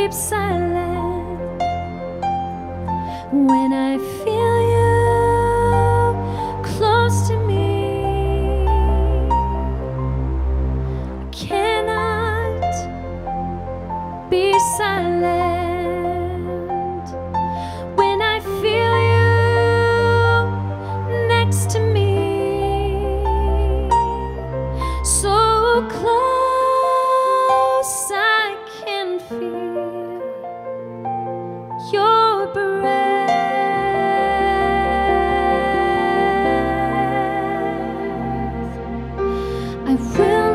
keep silent when I feel you close to me. I cannot be silent. I will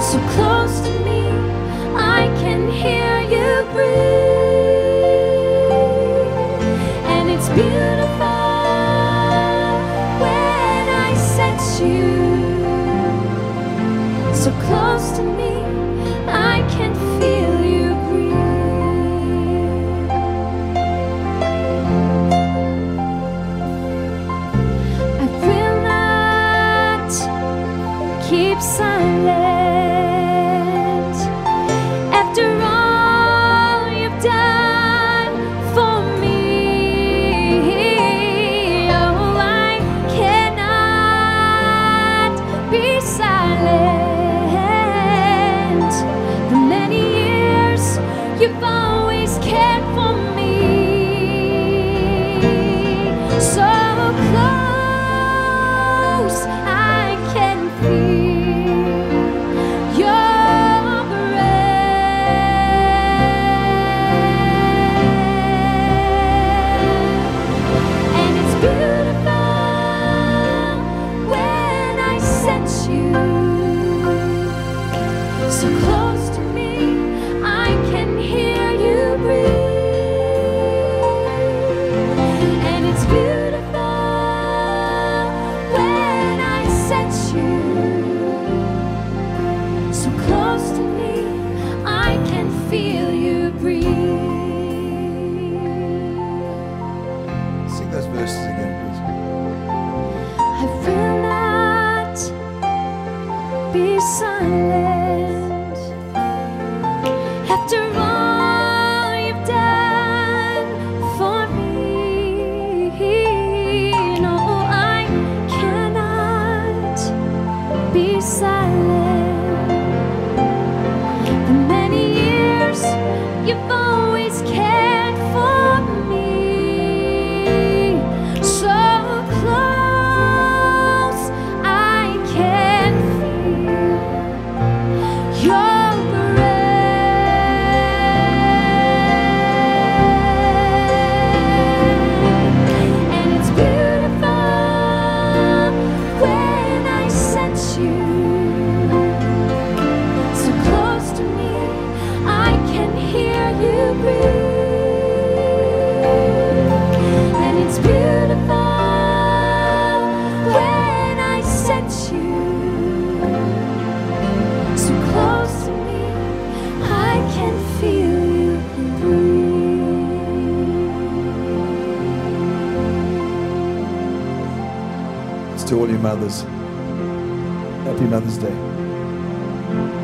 so close to me I can hear you breathe. And it's beautiful when I sense you so close to me. keep silent. and it's beautiful. You to all your mothers. Happy Mother's Day.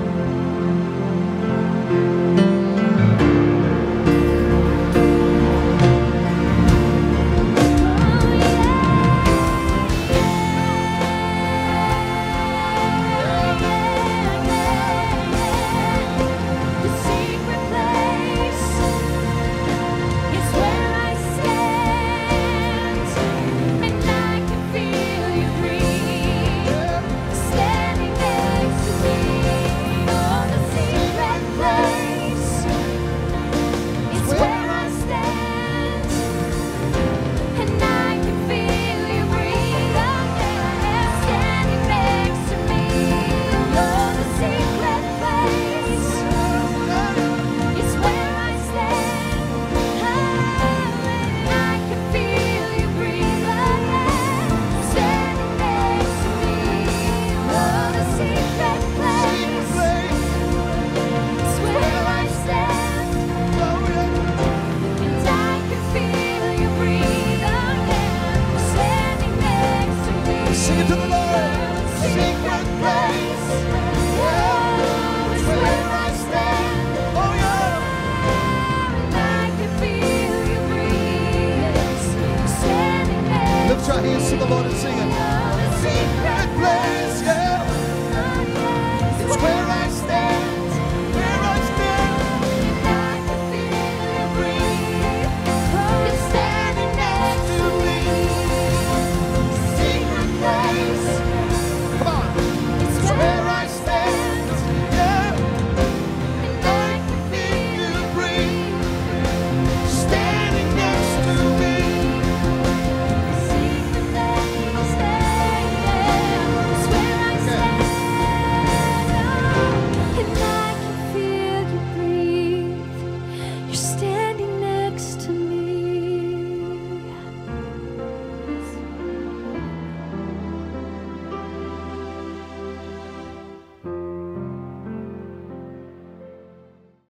secret place.